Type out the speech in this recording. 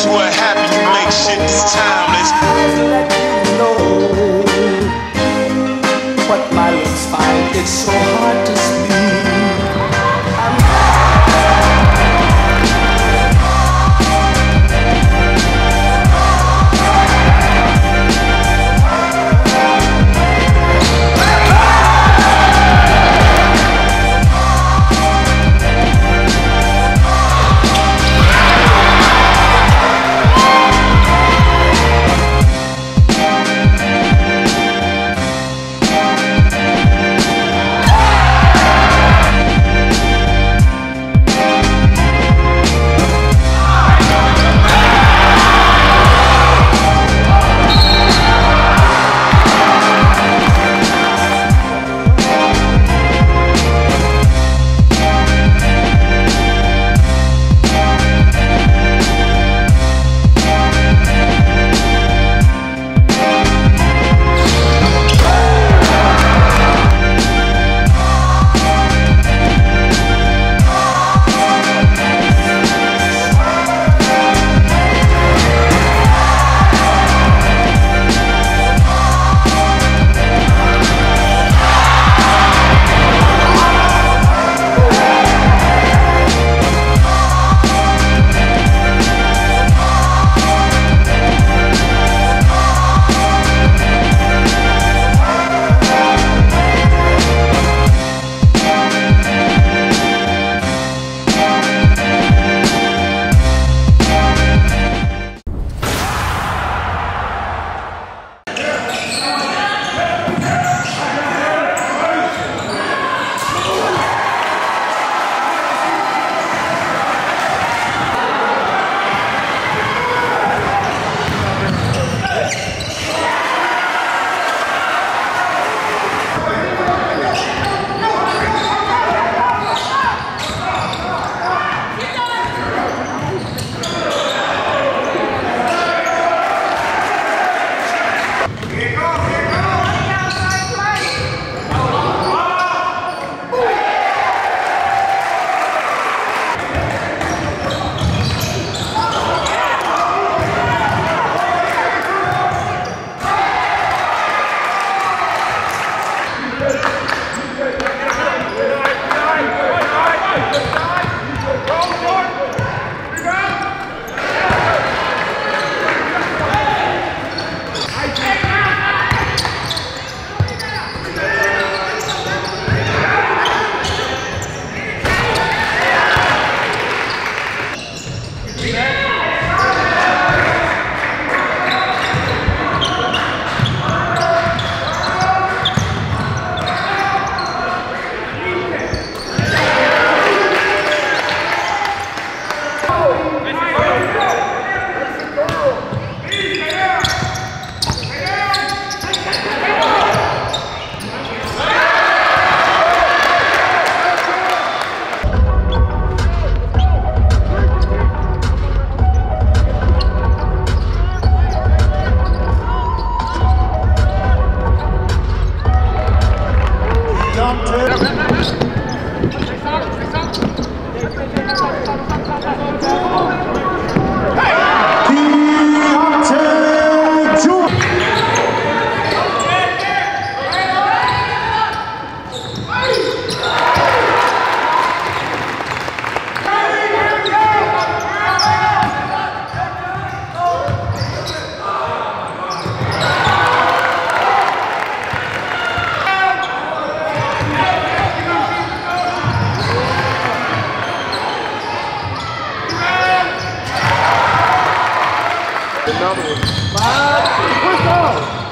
That's what happened. You make shit that's timeless. let you know what my lips find. It's so hard to Phenomenal. Five. First off.